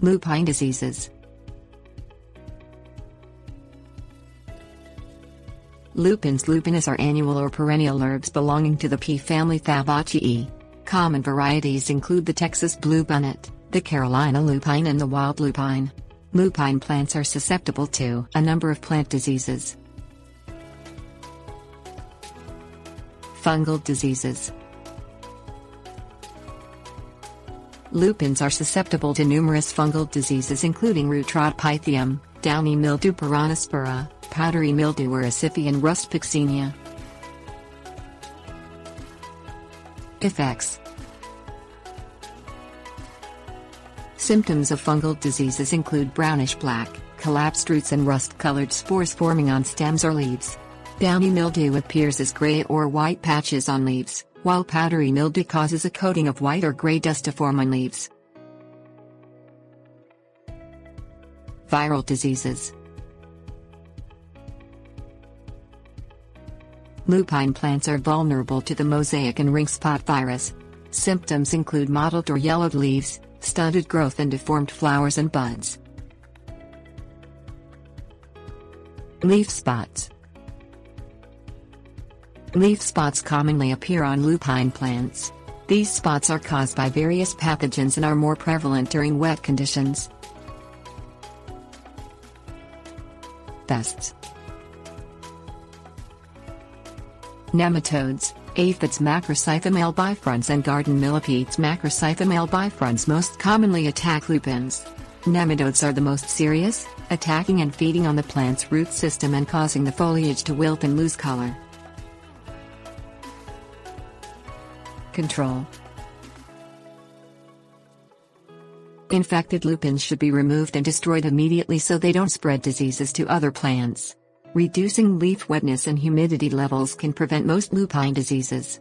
Lupine diseases. Lupins lupinus are annual or perennial herbs belonging to the pea family Fabaceae. Common varieties include the Texas bluebonnet, the Carolina lupine and the wild lupine. Lupine plants are susceptible to a number of plant diseases. Fungal diseases Lupins are susceptible to numerous fungal diseases including root rot pythium, downy mildew peronospora, powdery mildew and rust puccinia. Effects Symptoms of fungal diseases include brownish black, collapsed roots and rust-colored spores forming on stems or leaves. Downy mildew appears as gray or white patches on leaves, while powdery mildew causes a coating of white or gray dust to form on leaves. Viral diseases Lupine plants are vulnerable to the mosaic and ring spot virus. Symptoms include mottled or yellowed leaves, stunted growth and deformed flowers and buds. Leaf spots Leaf spots commonly appear on lupine plants. These spots are caused by various pathogens and are more prevalent during wet conditions. Pests Nematodes, aphids Macrosiphum albifrons and garden millipedes Macrosiphum albifrons most commonly attack lupins. Nematodes are the most serious, attacking and feeding on the plant's root system and causing the foliage to wilt and lose color. Control Infected lupins should be removed and destroyed immediately so they don't spread diseases to other plants. Reducing leaf wetness and humidity levels can prevent most lupine diseases.